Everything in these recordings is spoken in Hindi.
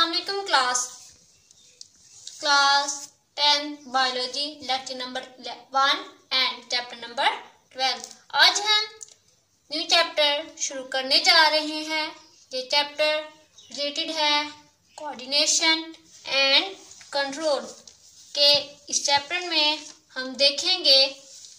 Assalamualaikum class. Class 10 biology, lecture number 1 and chapter number 12 आज हम न्यू चैप्टर शुरू करने जा रहे हैं। ये चैप्टर रिलेटेड है कोऑर्डिनेशन एंड कंट्रोल के इस चैप्टर में हम देखेंगे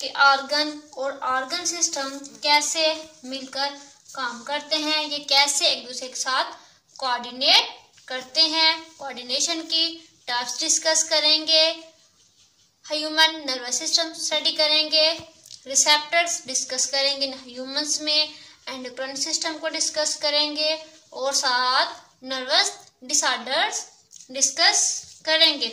कि ऑर्गन और ऑर्गन सिस्टम कैसे मिलकर काम करते हैं। ये कैसे एक दूसरे के साथ कोऑर्डिनेट करते हैं। कोऑर्डिनेशन की टास्क डिस्कस करेंगे। ह्यूमन नर्वस सिस्टम स्टडी करेंगे। रिसेप्टर्स डिस्कस करेंगे ह्यूमंस में एंडोक्राइन सिस्टम को डिस्कस करेंगे। और साथ नर्वस डिसऑर्डर्स डिस्कस करेंगे।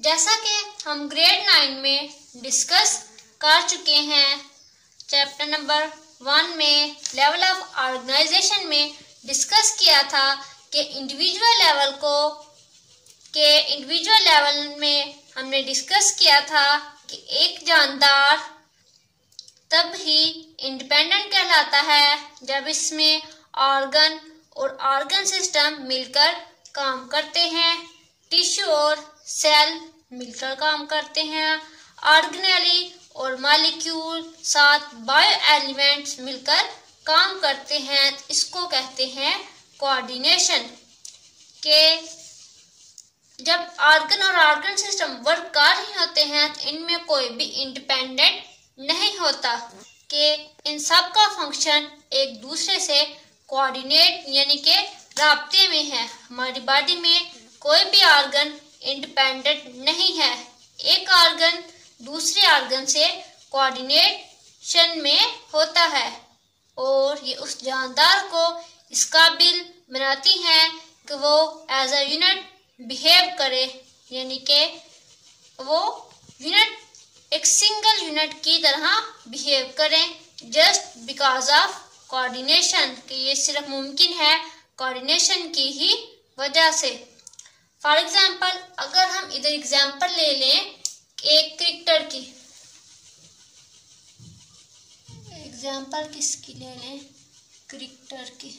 जैसा कि हम ग्रेड नाइन में डिस्कस कर चुके हैं चैप्टर नंबर वन में लेवल ऑफ़ ऑर्गेनाइजेशन में डिस्कस किया था कि इंडिविजुअल लेवल को, के इंडिविजुअल लेवल में हमने डिस्कस किया था कि एक जानदार तब ही इंडिपेंडेंट कहलाता है जब इसमें ऑर्गन और ऑर्गन सिस्टम मिलकर काम करते हैं। टिश्यू और सेल मिलकर काम करते हैं। ऑर्गेनली और मालिक्यूल साथ बायो एलिमेंट्स मिलकर काम करते हैं, इसको कहते हैं कोऑर्डिनेशन के जब ऑर्गन और ऑर्गन सिस्टम वर्क कर रहे होते हैं तो इनमें कोई भी इंडिपेंडेंट नहीं होता. कि इन सब का फ़ंक्शन एक दूसरे से कोऑर्डिनेट यानी कि रबते में है. हमारी बॉडी में कोई भी ऑर्गन इंडिपेंडेंट नहीं है. एक ऑर्गन दूसरे ऑर्गन से कोऑर्डिनेशन में होता है. ये उस जानदार को इस काबिल बनाती हैं कि वो एज अ यूनिट बिहेव करे, यानी कि वो यूनिट एक सिंगल यूनिट की तरह बिहेव करें जस्ट बिकॉज़ ऑफ़ कोऑर्डिनेशन कि ये सिर्फ़ मुमकिन है कोऑर्डिनेशन की ही वजह से। फॉर एग्ज़ाम्पल अगर हम इधर एग्ज़ाम्पल ले लें, एक क्रिकेटर की। एग्ज़ाम्पल किसकी ले लें? क्रिकेटर की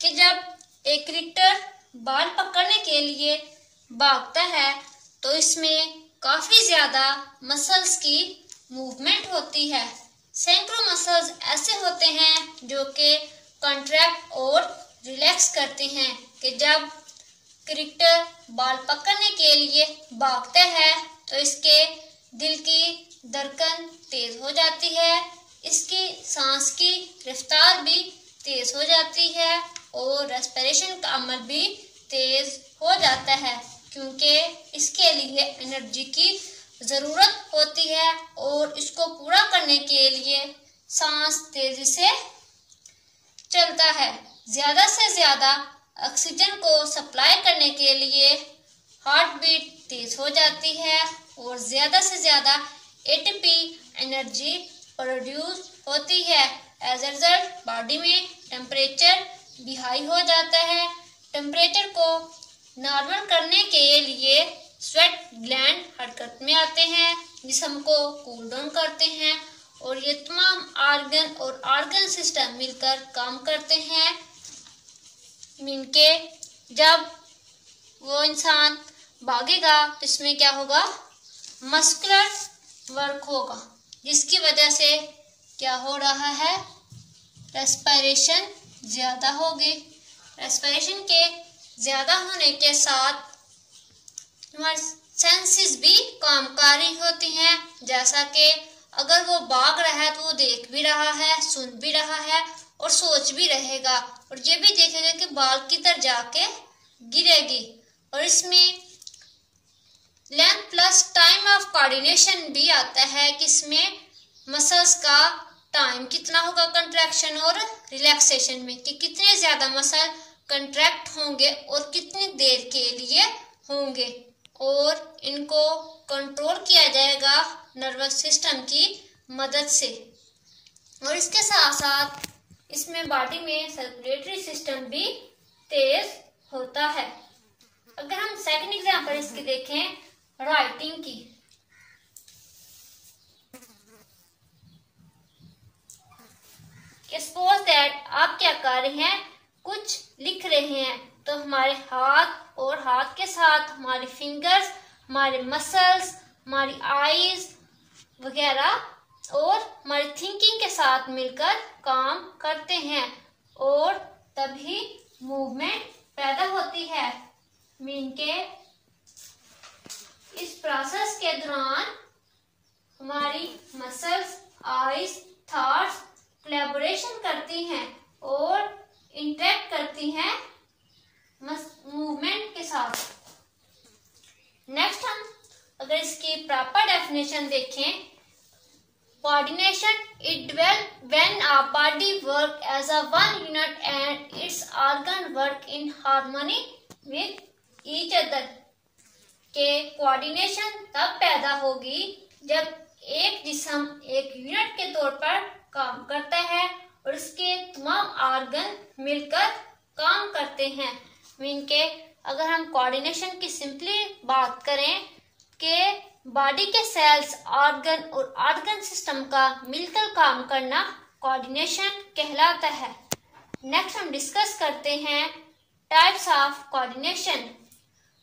कि जब एक क्रिकेटर बाल पकड़ने के लिए भागता है तो इसमें काफ़ी ज़्यादा मसल्स की मूवमेंट होती है। सैकड़ों मसल्स ऐसे होते हैं जो कि कॉन्ट्रैक्ट और रिलैक्स करते हैं कि जब क्रिकेटर बॉल पकड़ने के लिए भागता है तो इसके दिल की धड़कन तेज हो जाती है, इसकी सांस की रफ्तार भी तेज हो जाती है और रेस्पिरेशन का अमल भी तेज हो जाता है, क्योंकि इसके लिए एनर्जी की ज़रूरत होती है और इसको पूरा करने के लिए सांस तेज़ी से चलता है। ज़्यादा से ज़्यादा ऑक्सीजन को सप्लाई करने के लिए हार्ट बीट तेज हो जाती है और ज़्यादा से ज़्यादा एटीपी एनर्जी प्रोड्यूस होती है। एज ए रिज़ल्ट बॉडी में टेम्परेचर भी हाई हो जाता है। टेम्परेचर को नॉर्मल करने के लिए स्वेट ग्लैंड हरकत में आते हैं। जिसम को कूल डाउन करते हैं और ये तमाम आर्गन और आर्गन सिस्टम मिलकर काम करते हैं। मिनके जब वो इंसान भागेगा तो इसमें क्या होगा? मस्कुलर वर्क होगा, जिसकी वजह से क्या हो रहा है? रेस्पिरेशन ज़्यादा होगी। रेस्पिरेशन के ज़्यादा होने के साथ हमारी सेंसेस भी कामकारी होती हैं, जैसा कि अगर वो भाग रहा है तो वो देख भी रहा है, सुन भी रहा है और सोच भी रहेगा। और ये भी देखेगा कि बाल किधर जाके गिरेगी और इसमें length plus time of coordination भी आता है कि इसमें मसल्स का टाइम कितना होगा कंट्रैक्शन और रिलैक्सेशन में कि कितने ज़्यादा मसल कंट्रैक्ट होंगे और कितनी देर के लिए होंगे। और इनको कंट्रोल किया जाएगा नर्वस सिस्टम की मदद से। और इसके साथ साथ इसमें बॉडी में सर्कुलेटरी सिस्टम भी तेज होता है। अगर हम सेकंड एग्जांपल इसकी देखें राइटिंग की। सपोज़ दैट आप क्या कर रहे हैं, कुछ लिख रहे हैं। तो हमारे हाथ और हाथ के साथ, हमारे फिंगर्स हमारे मसल्स हमारी आईज वगैरह और हमारी थिंकिंग के साथ मिलकर काम करते हैं और तभी मूवमेंट पैदा होती है। मीन के इस प्रोसेस के दौरान हमारी मसल्स आईज थॉट्स कोलेबोरेशन करती हैं और इंटरेक्ट करती हैं मूवमेंट के साथ। नेक्स्ट हम अगर इसकी प्रॉपर डेफिनेशन देखें coordination it dwell when a body work as a one unit and its organ work in harmony with each other के कोऑर्डिनेशन तब पैदा होगी जब एक जिसम, एक यूनिट के तौर पर काम करता है और इसके तमाम ऑर्गन मिलकर काम करते हैं। मीन के अगर हम कोऑर्डिनेशन की सिंपली बात करें कि बॉडी के सेल्स ऑर्गन और ऑर्गन सिस्टम का मिलकर काम करना कोऑर्डिनेशन कहलाता है। नेक्स्ट हम डिस्कस करते हैं टाइप्स ऑफ़ कोऑर्डिनेशन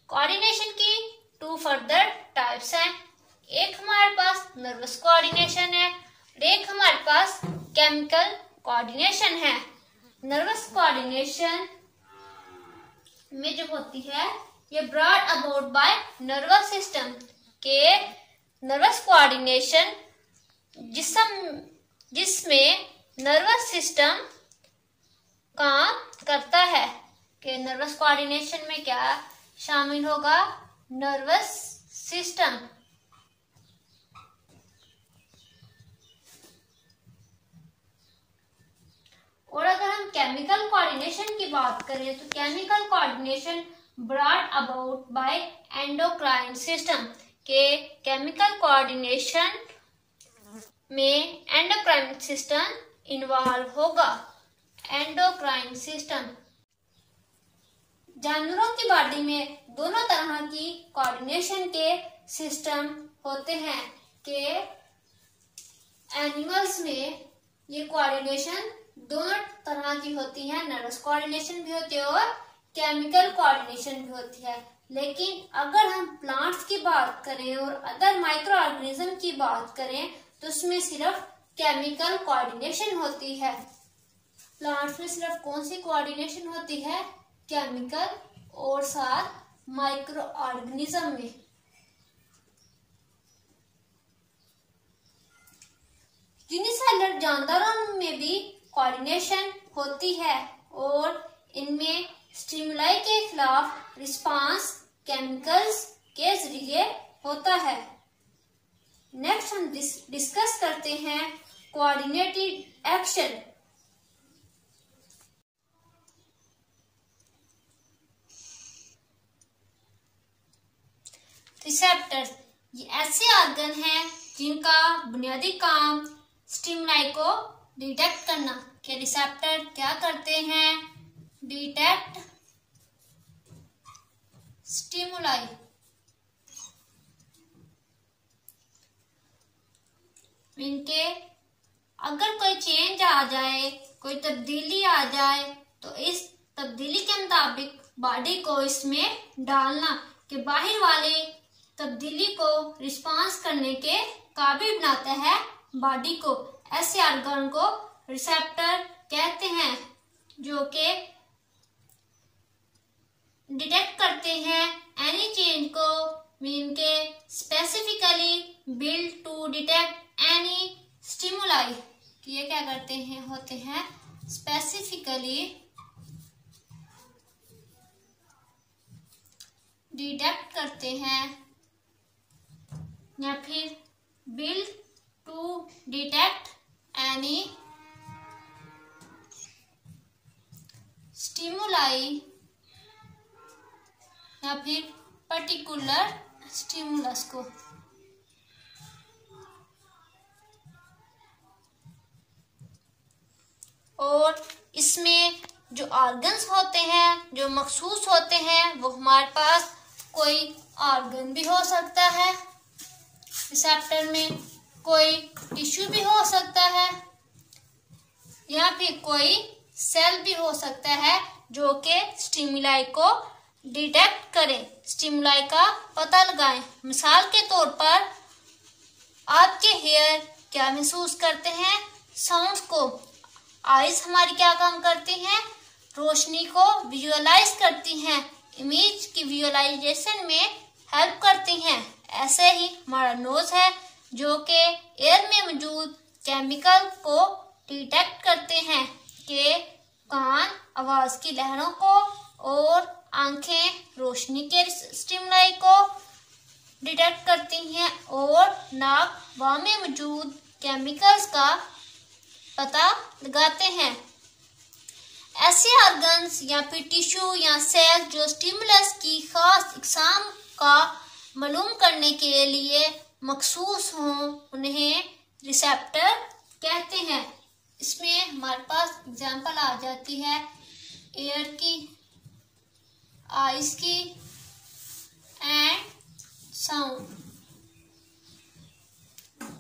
कोऑर्डिनेशन की टू फर्दर टाइप्स हैं। एक हमारे पास नर्वस कोऑर्डिनेशन है और एक हमारे पास केमिकल कोऑर्डिनेशन है। नर्वस कोऑर्डिनेशन में जो होती है, ये brought about by nervous system के नर्वस कोऑर्डिनेशन जिसम, जिसमें नर्वस सिस्टम काम करता है। कि नर्वस कोऑर्डिनेशन में क्या शामिल होगा? नर्वस सिस्टम और अगर हम केमिकल कोऑर्डिनेशन की बात करें तो chemical coordination brought about by endocrine system के केमिकल कोऑर्डिनेशन में एंडोक्राइन सिस्टम इन्वॉल्व होगा। एंडोक्राइन सिस्टम जानवरों की बॉडी में दोनों तरह की कोऑर्डिनेशन के सिस्टम होते हैं के एनिमल्स में ये कोऑर्डिनेशन दोनों तरह की होती है। नर्वस कोऑर्डिनेशन भी होती है और केमिकल कोऑर्डिनेशन भी होती है। लेकिन अगर हम प्लांट्स की बात करें और अदर माइक्रो ऑर्गेनिज्म की बात करें तो उसमें सिर्फ़ केमिकल कोऑर्डिनेशन होती है। प्लांट्स में सिर्फ़ कौन सी कोऑर्डिनेशन होती है? केमिकल और साथ माइक्रो ऑर्गेनिज्म में। यूनिसेलर जानदारों में भी कोऑर्डिनेशन होती है और इनमें स्टिमुलाई के खिलाफ रिस्पांस केमिकल्स के ज़रिए होता है। नेक्स्ट हम डिस्कस करते हैं कोऑर्डिनेटेड एक्शन रिसेप्टर ये ऐसे ऑर्गन हैं जिनका बुनियादी काम स्टिमुलाई को डिटेक्ट करना। के रिसेप्टर क्या करते हैं? डिटेक्ट स्टिमुलाई इनके अगर कोई चेंज आ जाए, कोई तब्दीली आ जाए तो इस तब्दीली के मुताबिक बॉडी को इसमें डालना कि बाहर वाले तब्दीली को रिस्पांस करने के काबिल बनाता है बॉडी को। ऐसे ऑर्गन को रिसेप्टर कहते हैं, जो कि डिटेक्ट करते हैं एनी चेंज को, मीन के specifically build to detect any stimuli. ये क्या करते हैं, होते हैं स्पेसिफिकली डिटेक्ट करते हैं। या फिर build to detect any stimuli या फिर पर्टिकुलर स्टिमुलस को। और इसमें जो ऑर्गन्स होते हैं, जो मखसूस होते हैं, वो हमारे पास कोई ऑर्गन भी हो सकता है। रिसेप्टर में कोई टिश्यू भी हो सकता है या फिर कोई सेल भी हो सकता है जो कि स्टिमुलाई को डिटेक्ट करें। स्टिमुलाई का पता लगाएँ। मिसाल के तौर पर आपके हेयर क्या महसूस करते हैं? साउंड को। आइज़ हमारी क्या काम करती हैं? रोशनी को विजुअलाइज करती हैं। इमेज की विजुअलाइजेशन में हेल्प करती हैं। ऐसे ही हमारा नोज़ है, जो कि एयर में मौजूद केमिकल को डिटेक्ट करते हैं कि कान, आवाज़ की लहरों को और आँखें रोशनी के स्टिमुलाई को डिटेक्ट करती हैं और नाक वहाँ में मौजूद केमिकल्स का पता लगाते हैं। ऐसे ऑर्गन्स या फिर टिश्यू या सेल जो स्टिमुलस की खास इकसाम का मालूम करने के लिए मखसूस हों, उन्हें रिसेप्टर कहते हैं। इसमें हमारे पास एग्जांपल आ जाती है एयर की आइस की एंड साउंड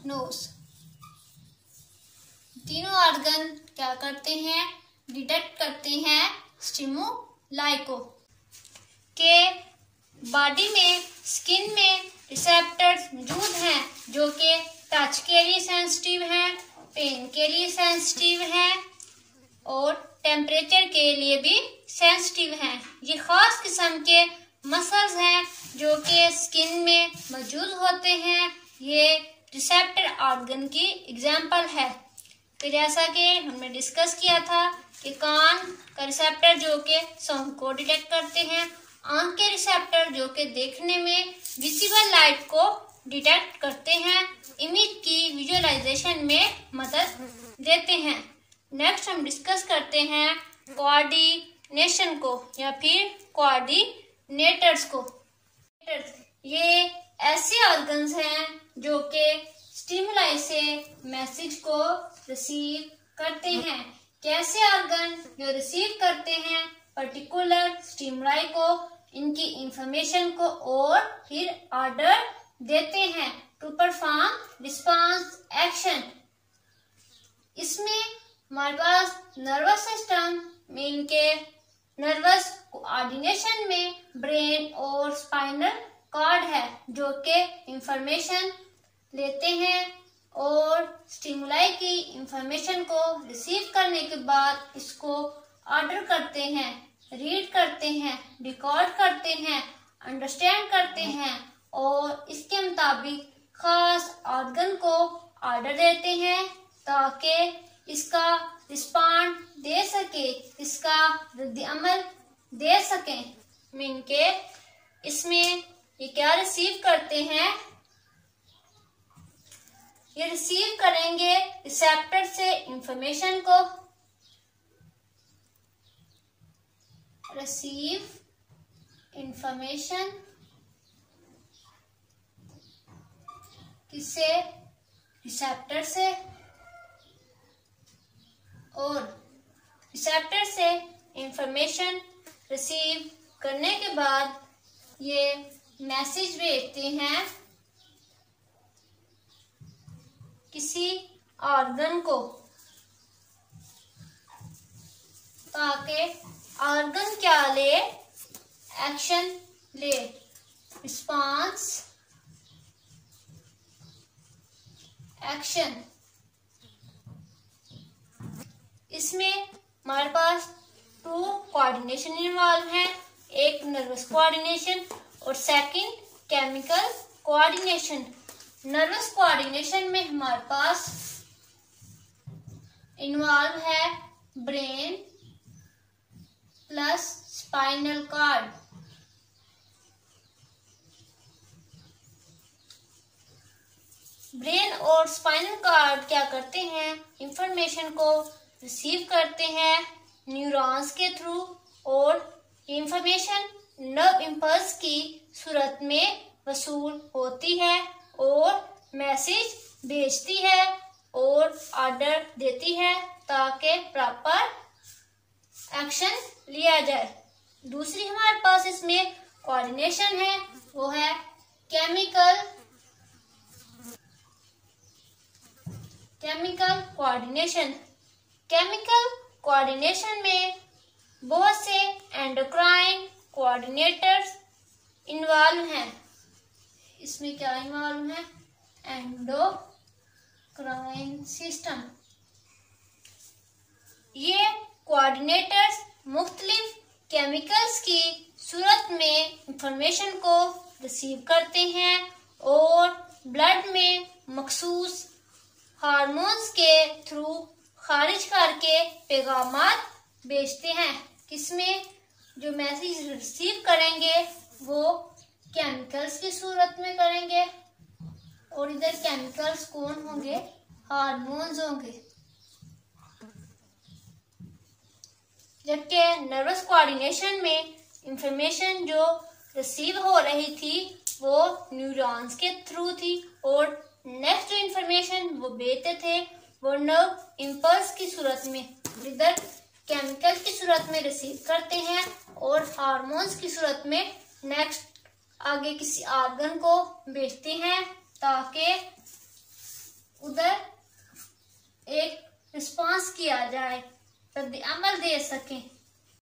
नोस तीनों ऑर्गन क्या करते हैं? डिटेक्ट करते हैं स्टिमुलाई को। के बॉडी में स्किन में रिसेप्टर्स मौजूद हैं, जो कि टच के लिए सेंसिटिव हैं, पेन के लिए सेंसिटिव हैं, और टेम्परेचर के लिए भी सेंसिटिव हैं। ये खास किस्म के मसल्स हैं, जो कि स्किन में मौजूद होते हैं। ये रिसेप्टर ऑर्गन की एग्ज़ाम्पल है। तो जैसा कि हमने डिस्कस किया था कि कान का रिसेप्टर जो कि साउंड को डिटेक्ट करते हैं आँख के रिसेप्टर जो कि देखने में विजिबल लाइट को डिटेक्ट करते हैं इमेज की विजुअलाइजेशन में मदद देते हैं। नेक्स्ट हम डिस्कस करते हैं कोऑर्डिनेशन को या फिर कोऑर्डिनेटर्स को। ये ऐसे ऑर्गन्स हैं जो कि स्टिमुलाई से मैसेज को रिसीव करते हैं। कैसे ऑर्गन जो रिसीव करते हैं पर्टिकुलर स्टिमुलाई को, इनकी इंफॉर्मेशन को और फिर ऑर्डर देते हैं टू परफॉर्म रिस्पांस एक्शन इसमें हमारे पास नर्वस सिस्टम में इनके नर्वस कोऑर्डिनेशन में ब्रेन और स्पाइनल कॉर्ड है, जो कि इंफॉर्मेशन लेते हैं और स्टिमुलाई की इंफॉर्मेशन को रिसीव करने के बाद इसको ऑर्डर करते हैं रीड करते हैं रिकॉर्ड करते हैं अंडरस्टैंड करते हैं और इसके मुताबिक खास ऑर्गन को ऑर्डर देते हैं ताकि इसका रिस्पॉन्ड दे सके, इसका रद्द अमल दे सके। मीन के इसमें ये क्या रिसीव करते हैं? ये रिसीव करेंगे रिसेप्टर से इंफॉर्मेशन को। रिसीव इंफॉर्मेशन किससे रिसेप्टर से। और रिसेप्टर से इंफॉर्मेशन रिसीव करने के बाद ये मैसेज भेजते हैं किसी ऑर्गन को ताकि ऑर्गन क्या ले? एक्शन ले। रिस्पांस एक्शन इसमें हमारे पास टू कोऑर्डिनेशन इन्वॉल्व है। एक नर्वस कोऑर्डिनेशन और second chemical coordination nervous coordination में हमारे पास इन्वॉल्व है brain plus spinal cord brain और स्पाइनल कार्ड क्या करते हैं? इंफॉर्मेशन को रिसीव करते हैं न्यूरॉन्स के थ्रू और इंफॉर्मेशन नर्व इम्पल्स की सूरत में वसूल होती है और मैसेज भेजती है और ऑर्डर देती है ताकि प्रॉपर एक्शन लिया जाए। दूसरी हमारे पास इसमें कोऑर्डिनेशन है, वो है chemical chemical coordination chemical coordination में बहुत से एंडोक्राइन कोऑर्डिनेटर्स इन्वॉल्व हैं। इसमें क्या इन्वॉल्व है? एंडोक्राइन सिस्टम ये कोऑर्डिनेटर्स मुख्तलिफ़ केमिकल्स की सूरत में इंफॉर्मेशन को रिसीव करते हैं और ब्लड में मखसूस हार्मोन्स के थ्रू खारिज करके पैगाम भेजते हैं। किसमें जो मैसेज रिसीव करेंगे, वो केमिकल्स की सूरत में करेंगे और इधर केमिकल्स कौन होंगे? हार्मोन्स होंगे। जबकि नर्वस कोऑर्डिनेशन में इंफॉर्मेशन जो रिसीव हो रही थी, वो न्यूरॉन्स के थ्रू थी और नेक्स्ट जो इंफॉर्मेशन वो भेजते थे, वो नर्व इम्पल्स की सूरत में, इधर केमिकल की सूरत में रिसीव करते हैं और हार्मोन्स की सूरत में नेक्स्ट आगे किसी आर्गन को भेजते हैं ताकि उधर एक रिस्पांस किया जाए। अमल दे सकें।